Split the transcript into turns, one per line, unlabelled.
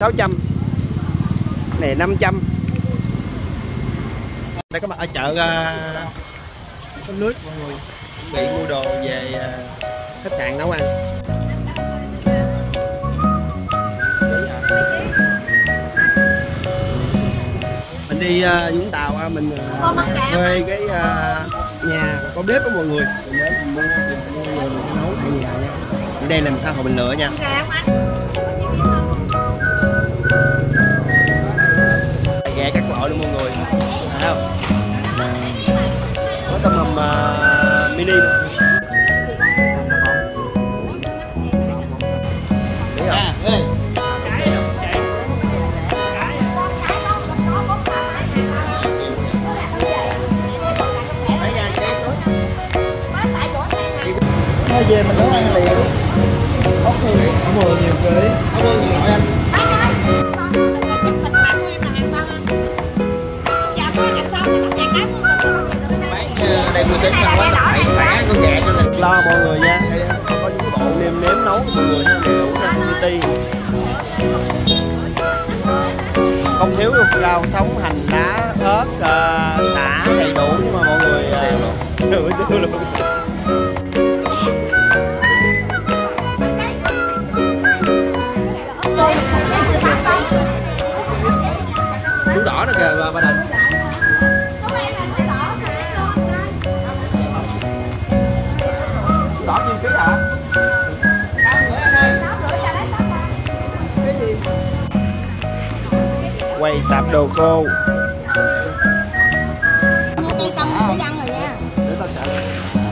600 này 500 đây có mặt ở chợ uh, sông nước mọi người. Bị mua đồ về uh, khách sạn nấu ăn mình đi uh, Vũng Tàu mình uh, thuê cái uh, nhà có bếp của mọi người. Mình đến mình mua mình mua mình nấu tại nhà nha. Đây là tha hồ bình lựa nha mini chén nữa.
Thôi về mình nấu ăn liền Ốc hương, ốc hương nhiều ký
Ốc hương nhiều loại anh. bán ờ, tín là quán phải khỏe con ghẹ cho nên lo mọi người nha có những bộ nêm nếm nấu của mọi người ha đầy đủ nha community không thiếu luôn rau sống hành lá ớt uh, xả đầy đủ nhưng mà mọi người uh, đều tiêu luôn chú đỏ nè kìa ba đình quay sạp đồ khô cây xong rồi ăn rồi nha.